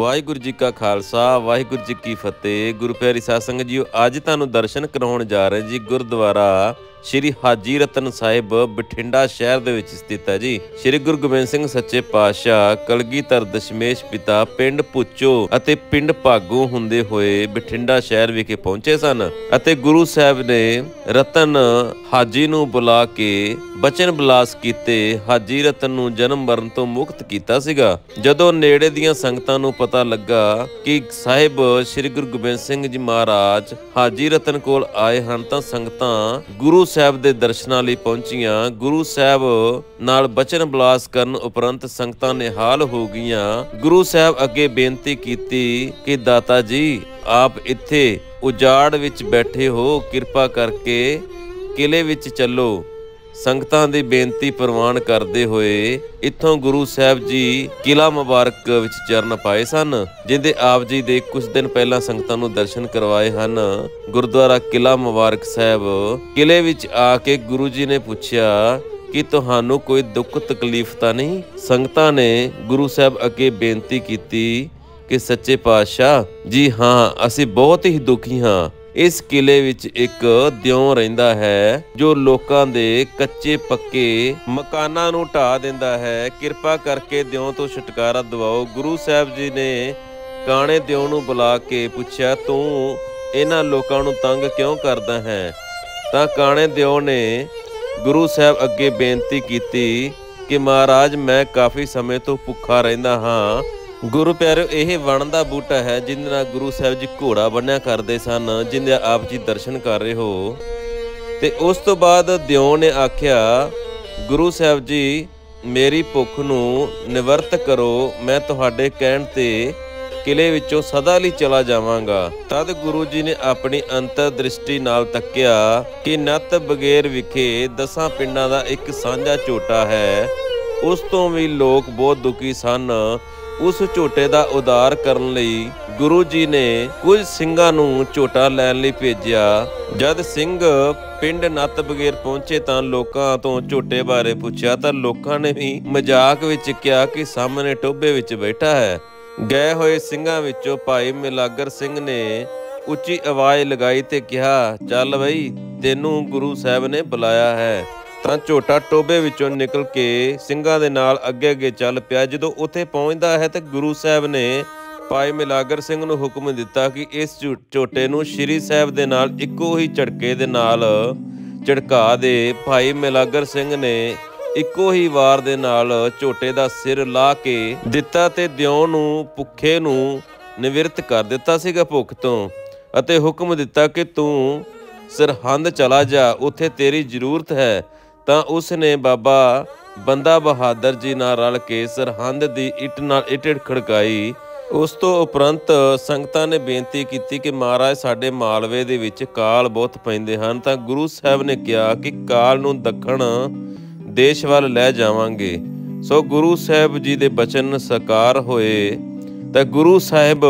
ਵਾਹਿਗੁਰੂ ਜੀ ਕਾ ਖਾਲਸਾ, ਵਾਹਿਗੁਰੂ ਜੀ ਕੀ ਫਤਿਹ। ਗੁਰੂ ਪਿਆਰੀ ਸਾਧ ਸੰਗਤ ਜੀਓ ਅੱਜ ਤੁਹਾਨੂੰ ਦਰਸ਼ਨ ਕਰਾਉਣ ਜਾ ਰਹੇ ਜੀ ਗੁਰਦੁਆਰਾ ਸ਼੍ਰੀ ਹਾਜੀ ਰਤਨ ਸਾਹਿਬ ਬਠਿੰਡਾ ਸ਼ਹਿਰ ਦੇ ਵਿੱਚ ਸਥਿਤ ਹੈ ਜੀ। ਸ਼੍ਰੀ ਗੁਰੂ ਗੋਬਿੰਦ ਸਿੰਘ ਸੱਚੇ ਪਾਤਸ਼ਾਹ, ਕਲਗੀਧਰ ਦਸ਼ਮੇਸ਼ ਪਿਤਾ, ਪਿੰਡ ਪੁੱਚੋ ਅਤੇ ਪਿੰਡ ਭਾਗੋ ਹੁੰਦੇ ਹੋਏ ਬਠਿੰਡਾ ਸ਼ਹਿਰ ਵਿਖੇ ਪਹੁੰਚੇ ਸਨ ਅਤੇ ਗੁਰੂ ਸਾਹਿਬ ਨੇ ਰਤਨ ਹਾਜੀ ਨੂੰ ਬੁਲਾ ਕੇ ਬਚਨ ਬਲਾਸ ਕੀਤੇ, ਹਾਜੀ ਰਤਨ ਨੂੰ ਜਨਮ ਮਰਨ ਤੋਂ ਮੁਕਤ ਕੀਤਾ ਸੀਗਾ। ਜਦੋਂ ਨੇੜੇ ਦੀਆਂ ਸੰਗਤਾਂ ਨੂੰ ਪਤਾ ਲੱਗਾ ਕਿ ਸਾਹਿਬ ਸ੍ਰੀ ਗੁਰੂ ਗੋਬਿੰਦ ਸਿੰਘ ਜੀ ਮਹਾਰਾਜ ਹਾਜੀ ਰਤਨ ਕੋਲ ਆਏ ਹਨ ਤਾਂ ਸੰਗਤਾਂ ਗੁਰੂ ਸਾਹਿਬ ਦੇ ਦਰਸ਼ਨਾਂ ਲਈ ਪਹੁੰਚੀਆਂ, ਗੁਰੂ ਸਾਹਿਬ ਨਾਲ ਬਚਨ ਬਲਾਸ ਕਰਨ ਉਪਰੰਤ ਸੰਗਤਾਂ ਨਿਹਾਲ ਹੋ ਗਈਆਂ। ਗੁਰੂ ਸਾਹਿਬ ਅੱਗੇ ਬੇਨਤੀ ਕੀਤੀ ਕਿ, ਦਾਤਾ ਜੀ, ਆਪ ਇੱਥੇ ਉਜਾੜ ਵਿੱਚ ਬੈਠੇ ਹੋ, ਕਿਰਪਾ ਕਰਕੇ ਕਿਲੇ ਵਿੱਚ ਚੱਲੋ। ਸੰਗਤਾਂ ਦੀ ਬੇਨਤੀ ਪ੍ਰਵਾਨ ਕਰਦੇ ਹੋਏ ਇੱਥੋਂ ਗੁਰੂ ਸਾਹਿਬ ਜੀ ਕਿਲਾ ਮੁਬਾਰਕ ਵਿੱਚ ਚਰਨ ਪਾਏ ਸਨ, ਜਿੰਦੇ ਆਪ ਜੀ ਦੇ ਕੁਝ ਦਿਨ ਪਹਿਲਾਂ ਸੰਗਤਾਂ ਨੂੰ ਦਰਸ਼ਨ ਕਰਵਾਏ ਹਨ। ਗੁਰਦੁਆਰਾ ਕਿਲਾ ਮੁਬਾਰਕ ਸਾਹਿਬ ਕਿਲੇ ਵਿੱਚ ਆ ਕੇ ਗੁਰੂ ਜੀ ਨੇ ਪੁੱਛਿਆ ਕਿ ਤੁਹਾਨੂੰ ਕੋਈ ਦੁੱਖ ਤਕਲੀਫ ਤਾਂ ਨਹੀਂ? ਸੰਗਤਾਂ ਨੇ ਗੁਰੂ ਸਾਹਿਬ ਅੱਗੇ ਬੇਨਤੀ ਕੀਤੀ ਕਿ ਸੱਚੇ ਪਾਤਸ਼ਾਹ, ਜੀ ਹਾਂ, ਅਸੀਂ ਬਹੁਤ ਹੀ ਦੁਖੀ ਹਾਂ। ਇਸ ਕਿਲੇ ਵਿੱਚ ਇੱਕ ਦਿਉ ਰਹਿੰਦਾ ਹੈ, ਜੋ ਲੋਕਾਂ ਦੇ ਕੱਚੇ ਪੱਕੇ ਮਕਾਨਾਂ ਨੂੰ ਢਾ ਦਿੰਦਾ ਹੈ। ਕਿਰਪਾ ਕਰਕੇ ਦਿਉ ਤੋਂ ਛੁਟਕਾਰਾ ਦਿਵਾਓ। ਗੁਰੂ ਸਾਹਿਬ ਜੀ ਨੇ ਕਾਣੇ ਦਿਉ ਨੂੰ ਬੁਲਾ ਕੇ ਪੁੱਛਿਆ, ਤੂੰ ਇਹਨਾਂ ਲੋਕਾਂ ਨੂੰ ਤੰਗ ਕਿਉਂ ਕਰਦਾ ਹੈ? ਤਾਂ ਕਾਣੇ ਦਿਉ ਨੇ ਗੁਰੂ ਸਾਹਿਬ ਅੱਗੇ ਬੇਨਤੀ ਕੀਤੀ ਕਿ ਮਹਾਰਾਜ, ਮੈਂ ਕਾਫੀ ਸਮੇਂ ਤੋਂ ਭੁੱਖਾ ਰਹਿੰਦਾ ਹਾਂ। ਗੁਰੂ ਪਿਆਰਿਓ, ਇਹ ਵਣ ਦਾ ਬੂਟਾ ਹੈ ਜਿਹਦੇ ਨਾਲ ਗੁਰੂ ਸਾਹਿਬ ਜੀ ਘੋੜਾ ਬੰਨਿਆ ਕਰਦੇ ਸਨ, ਜਿੰਦੇ ਆਪ ਜੀ ਦਰਸ਼ਨ ਕਰ ਰਹੇ ਹੋ। ਤੇ ਉਸ ਤੋਂ ਬਾਅਦ ਦਿਉ ਨੇ ਆਖਿਆ, ਗੁਰੂ ਸਾਹਿਬ ਜੀ, ਮੇਰੀ ਭੁੱਖ ਨੂੰ ਨਿਵਰਤ ਕਰੋ, ਮੈਂ ਤੁਹਾਡੇ ਕਹਿਣ ਤੇ ਕਿਲੇ ਵਿੱਚੋਂ ਸਦਾ ਲਈ ਚਲਾ ਜਾਵਾਂਗਾ। ਤਦ ਗੁਰੂ ਜੀ ਨੇ ਆਪਣੀ ਅੰਤਰ ਦ੍ਰਿਸ਼ਟੀ ਨਾਲ ਤੱਕਿਆ ਕਿ ਨਤ ਬਗੇਰ ਵਿਖੇ ਦਸਾਂ ਪਿੰਡਾਂ ਦਾ ਇੱਕ ਸਾਂਝਾ ਝੋਟਾ ਹੈ। ਉਸ ਤੋਂ ਵੀ ਲੋਕ ਬਹੁਤ ਦੁਖੀ ਸਨ ਉਸ ਝੋਟੇ ਦਾ ਉਦਾਰ ਕਰਨ ਲਈ ਗੁਰੂ ਜੀ ਨੇ ਕੁਝ ਸਿੰਘਾਂ ਨੂੰ ਝੋਟਾ ਲੈਣ ਲਈ ਭੇਜਿਆ। ਜਦ ਸਿੰਘ ਪਿੰਡ ਨੱਤ ਬਗੇਰ ਪਹੁੰਚੇ ਤਾਂ ਲੋਕਾਂ ਤੋਂ ਝੋਟੇ ਬਾਰੇ ਪੁੱਛਿਆ ਤਾਂ ਲੋਕਾਂ ਨੇ ਵੀ ਮਜ਼ਾਕ ਵਿੱਚ ਕਿਹਾ ਕਿ ਸਾਹਮਣੇ ਟੋਬੇ ਵਿੱਚ ਬੈਠਾ ਹੈ। ਗਏ ਹੋਏ ਸਿੰਘਾਂ ਵਿੱਚੋਂ ਭਾਈ ਮਿਲਾਗਰ ਸਿੰਘ ਨੇ ਉੱਚੀ ਆਵਾਜ਼ ਲਗਾਈ ਤੇ ਕਿਹਾ, ਚੱਲ ਬਈ, ਤੈਨੂੰ ਗੁਰੂ ਸਾਹਿਬ ਨੇ ਬੁਲਾਇਆ ਹੈ। ਤਾਂ ਝੋਟਾ ਟੋਬੇ ਵਿੱਚੋਂ ਨਿਕਲ ਕੇ ਸਿੰਘਾਂ ਦੇ ਨਾਲ ਅੱਗੇ ਅੱਗੇ ਚੱਲ ਪਿਆ। ਜਦੋਂ ਉੱਥੇ ਪਹੁੰਚਦਾ ਹੈ ਤੇ ਗੁਰੂ ਸਾਹਿਬ ਨੇ ਭਾਈ ਮਿਲਾਗਰ ਸਿੰਘ ਨੂੰ ਹੁਕਮ ਦਿੱਤਾ ਕਿ ਇਸ ਝੋ- ਝੋਟੇ ਨੂੰ ਸ਼੍ਰੀ ਸਾਹਿਬ ਦੇ ਨਾਲ ਇੱਕੋ ਹੀ ਝਟਕੇ ਦੇ ਨਾਲ ਝਟਕਾ ਦੇ। ਭਾਈ ਮਿਲਾਗਰ ਸਿੰਘ ਨੇ ਇੱਕੋ ਹੀ ਵਾਰ ਦੇ ਨਾਲ ਝੋਟੇ ਦਾ ਸਿਰ ਲਾ ਕੇ ਦਿੱਤਾ ਤੇ ਦਿਉ ਨੂੰ, ਭੁੱਖੇ ਨੂੰ ਨਿਵਰਤ ਕਰ ਦਿੱਤਾ ਸੀਗਾ ਭੁੱਖ ਤੋਂ ਅਤੇ ਹੁਕਮ ਦਿੱਤਾ ਕਿ ਤੂੰ ਸਰਹੰਦ ਚਲਾ ਜਾ, ਉੱਥੇ ਤੇਰੀ ਜ਼ਰੂਰਤ ਹੈ। ਤਾਂ ਉਸ ਨੇ ਬਾਬਾ ਬੰਦਾ ਬਹਾਦਰ ਜੀ ਨਾਲ ਰਲ ਕੇ ਸਰਹੰਦ ਦੀ ਇੱਟ ਨਾਲ ਇੱਟ ਖੜਕਾਈ। ਉਸ ਤੋਂ ਉਪਰੰਤ ਸੰਗਤਾਂ ਨੇ ਬੇਨਤੀ ਕੀਤੀ ਕਿ ਮਹਾਰਾਜ, ਸਾਡੇ ਮਾਲਵੇ ਦੇ ਵਿੱਚ ਕਾਲ ਬਹੁਤ ਪੈਂਦੇ ਹਨ, ਤਾਂ ਗੁਰੂ ਸਾਹਿਬ ਨੇ ਕਿਹਾ ਕਿ ਕਾਲ ਨੂੰ ਦੱਖਣ ਦੇਸ਼ ਵੱਲ ਲੈ ਜਾਵਾਂਗੇ। ਸੋ ਗੁਰੂ ਸਾਹਿਬ ਜੀ ਦੇ ਬਚਨ ਸਾਕਾਰ ਹੋਏ। ਤਾਂ ਗੁਰੂ ਸਾਹਿਬ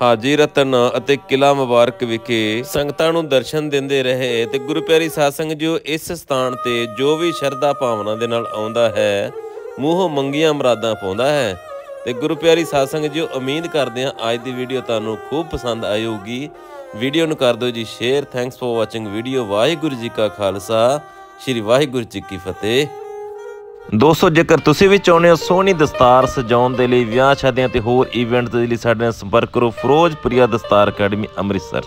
ਹਾਜੀ ਰਤਨ ਅਤੇ ਕਿਲਾ ਮੁਬਾਰਕ ਵਿਖੇ ਸੰਗਤਾਂ ਨੂੰ ਦਰਸ਼ਨ ਦਿੰਦੇ ਰਹੇ ਤੇ ਗੁਰੂ ਪਿਆਰੀ ਸਾਧ ਸੰਗਤ ਜੀਓ, ਇਸ ਸਥਾਨ ਤੇ ਜੋ ਵੀ ਸ਼ਰਧਾ ਭਾਵਨਾ ਦੇ ਨਾਲ ਆਉਂਦਾ ਹੈ, ਮੂੰਹੋਂ ਮੰਗੀਆਂ ਮੁਰਾਦਾਂ ਪਾਉਂਦਾ ਹੈ। ਤੇ ਗੁਰੂ ਪਿਆਰੀ ਸਾਧ ਸੰਗਤ ਜੀਓ, ਉਮੀਦ ਕਰਦੇ ਹਾਂ ਅੱਜ ਦੀ ਵੀਡੀਓ ਤੁਹਾਨੂੰ ਖੂਬ ਪਸੰਦ ਆਈ ਹੋਊਗੀ ਵੀਡੀਓ ਨੂੰ ਕਰ ਦਿਓ ਜੀ share thanks for watching video, Waheguru ji ਕਾ ਖਾਲਸਾ, ਸ੍ਰੀ ਵਾਹਿਗੁਰੂ ਜੀ ਕੀ ਫਤਿਹ। ਦੋਸਤੋ, ਜੇਕਰ ਤੁਸੀਂ ਵੀ ਚਾਹੁੰਦੇ ਹੋ ਸੋਹਣੀ ਦਸਤਾਰ ਸਜਾਉਣ ਦੇ ਲਈ, ਵਿਆਹ ਸ਼ਾਦੀਆਂ ਤੇ ਹੋਰ ਇਵੈਂਟ ਦੇ ਲਈ ਸਾਡੇ ਨਾਲ ਸੰਪਰਕ ਕਰੋ, ਫਿਰੋਜ਼ਪੁਰੀਆ ਦਸਤਾਰ ਅਕੈਡਮੀ, ਅੰਮ੍ਰਿਤਸਰ।